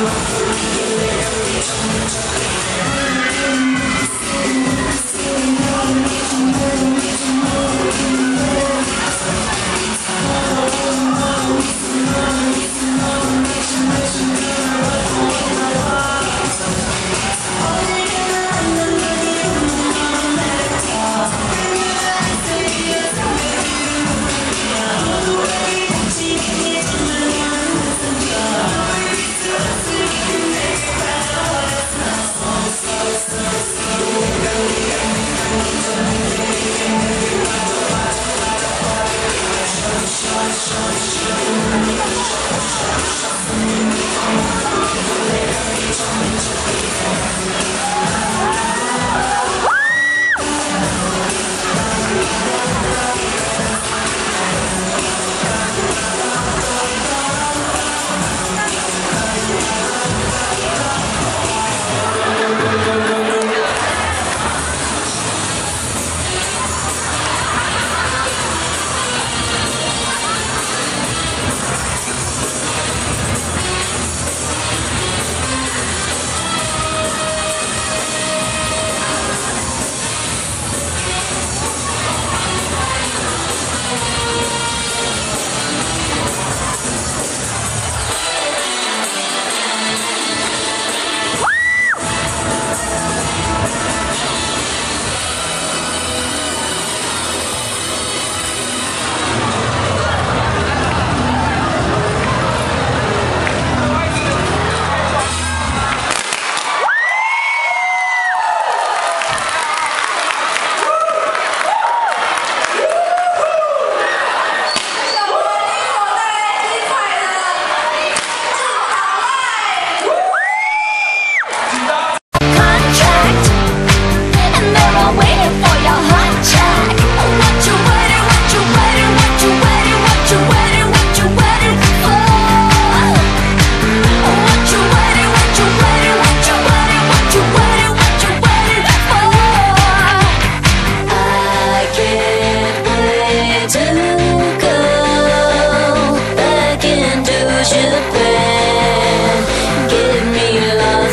Oh,